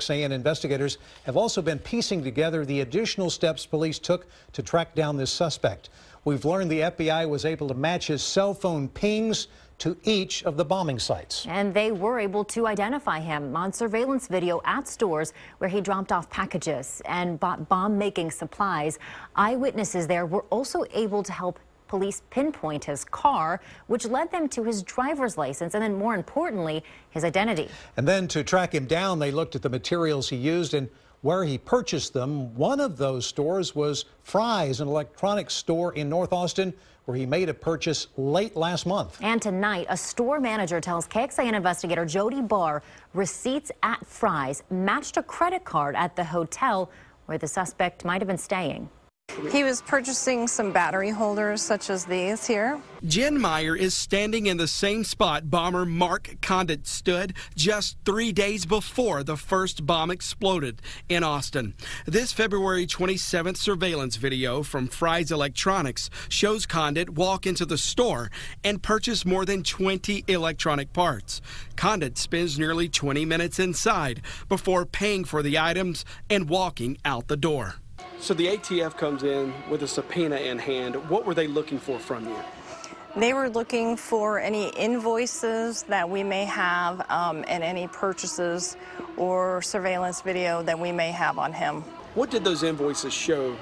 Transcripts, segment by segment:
KXAN investigators have also been piecing together the additional steps police took to track down this suspect. We've learned the FBI was able to match his cell phone pings to each of the bombing sites. And they were able to identify him on surveillance video at stores where he dropped off packages and bought bomb making supplies. Eyewitnesses there were also able to help police pinpoint his car, which led them to his driver's license and then, more importantly, his identity. And then to track him down, they looked at the materials he used and where he purchased them. One of those stores was Fry's, an electronics store in North Austin, where he made a purchase late last month. And tonight, a store manager tells KXAN investigator Jody Barr receipts at Fry's matched a credit card at the hotel where the suspect might have been staying. He was purchasing some battery holders such as these here. Jen Meyer is standing in the same spot bomber Mark Conditt stood just three days before the first bomb exploded in Austin. This February 27th surveillance video from Fry's Electronics shows Conditt walk into the store and purchase more than 20 electronic parts. Conditt spends nearly 20 minutes inside before paying for the items and walking out the door. So the ATF comes in with a subpoena in hand. What were they looking for from you? They were looking for any invoices that we may have um, and any purchases or surveillance video that we may have on him. What did those invoices show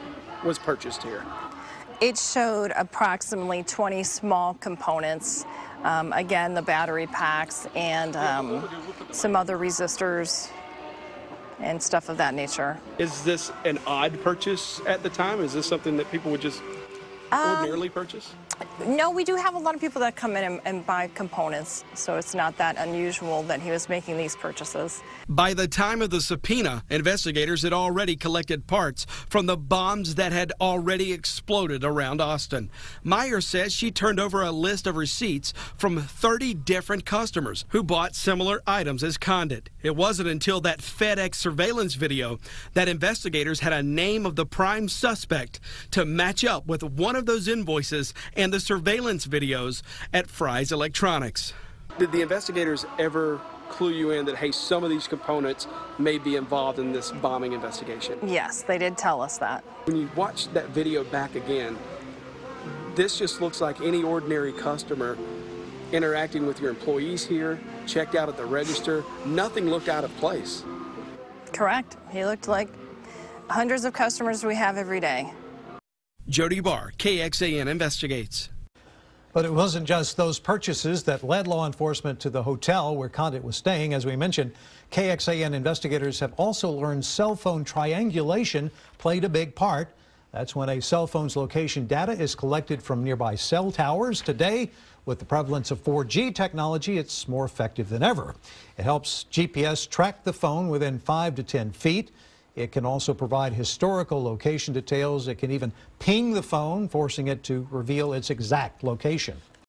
was purchased here? It showed approximately 20 small components. Um, again, the battery packs and um, some other resistors and stuff of that nature. Is this an odd purchase at the time? Is this something that people would just um, ordinarily purchase? No, we do have a lot of people that come in and, and, buy components, so it's not that unusual that he was making these purchases. By the time of the subpoena, investigators had already collected parts from the bombs that had already exploded around Austin. Meyer says she turned over a list of receipts from 30 different customers who bought similar items as Conditt. It wasn't until that FedEx surveillance video that investigators had a name of the prime suspect to match up with one of those invoices and the surveillance videos at Fry's Electronics. Did the investigators ever clue you in that, hey, some of these components may be involved in this bombing investigation? Yes, they did tell us that. When you watch that video back again, this just looks like any ordinary customer interacting with your employees here, checked out at the register. Nothing looked out of place. Correct. He looked like hundreds of customers we have every day. Jody Barr, KXAN investigates. But it wasn't just those purchases that led law enforcement to the hotel where Conditt was staying. As we mentioned, KXAN investigators have also learned cell phone triangulation played a big part. That's when a cell phone's location data is collected from nearby cell towers. Today, with the prevalence of 4G technology, it's more effective than ever. It helps GPS track the phone within 5 to 10 feet. It can also provide historical location details. It can even ping the phone, forcing it to reveal its exact location.